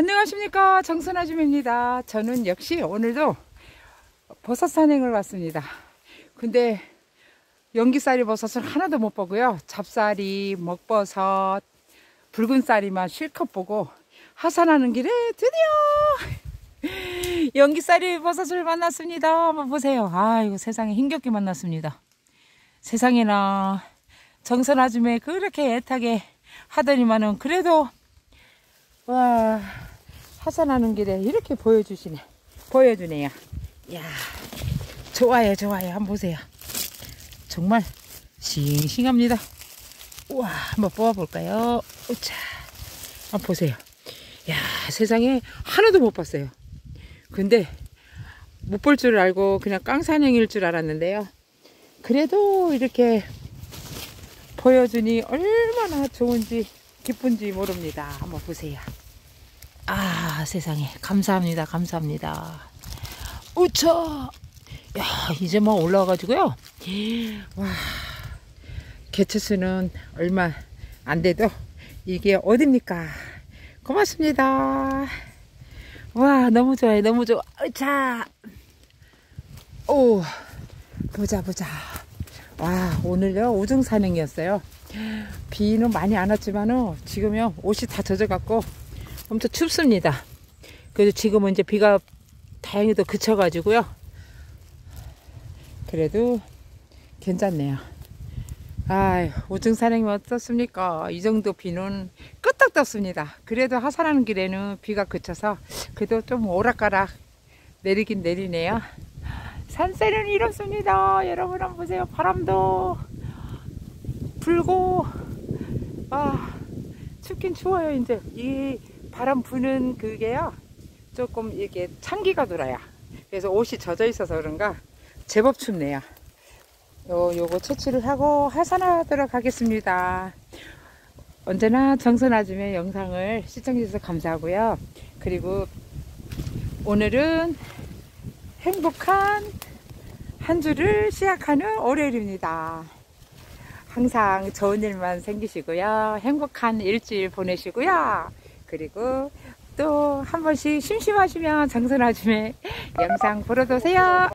안녕하십니까. 정선아줌입니다. 저는 역시 오늘도 버섯 산행을 왔습니다. 근데 연기쌀이 버섯을 하나도 못 보고요. 잡쌀이 먹버섯 붉은 쌀이만 실컷 보고 하산하는 길에 드디어 연기쌀이 버섯을 만났습니다. 한번 보세요. 아이고 세상에 힘겹게 만났습니다. 세상에나 정선아줌에 그렇게 애타게 하더니만은 그래도 와 하산하는 길에 이렇게 보여주시네. 보여주네요. 야 좋아요 좋아요. 한번 보세요. 정말 싱싱합니다. 우와 한번 뽑아볼까요? 오차 한번 보세요. 야 세상에 하나도 못 봤어요. 근데 못 볼 줄 알고 그냥 깡사냥일 줄 알았는데요. 그래도 이렇게 보여주니 얼마나 좋은지 기쁜지 모릅니다. 한번 보세요 아 세상에. 감사합니다. 감사합니다. 우차 야 이제 막 올라와가지고요. 와 개체수는 얼마 안 돼도 이게 어딥니까? 고맙습니다. 와 너무 좋아요. 너무 좋아. 으차. 오 보자 보자. 와 오늘요 우중 산행이었어요. 비는 많이 안 왔지만은 지금요 옷이 다 젖어갖고 엄청 춥습니다. 그래도 지금은 이제 비가 다행히도 그쳐가지고요. 그래도 괜찮네요. 아, 우중 산행이 어떻습니까? 이 정도 비는 끄떡도 없습니다. 그래도 하산하는 길에는 비가 그쳐서 그래도 좀 오락가락 내리긴 내리네요. 산세는 이렇습니다. 여러분 한번 보세요. 바람도 불고 아 춥긴 추워요. 이제 이 바람 부는 그게요 조금 이게 찬기가 돌아요. 그래서 옷이 젖어 있어서 그런가 제법 춥네요. 요, 요거 채취를 하고 하산하도록 하겠습니다. 언제나 정선 아줌의 영상을 시청해주셔서 감사하고요. 그리고 오늘은 행복한 한 주를 시작하는 월요일입니다. 항상 좋은 일만 생기시고요. 행복한 일주일 보내시고요 그리고 또 한 번씩 심심하시면 장선아줌의 영상 보러 오세요.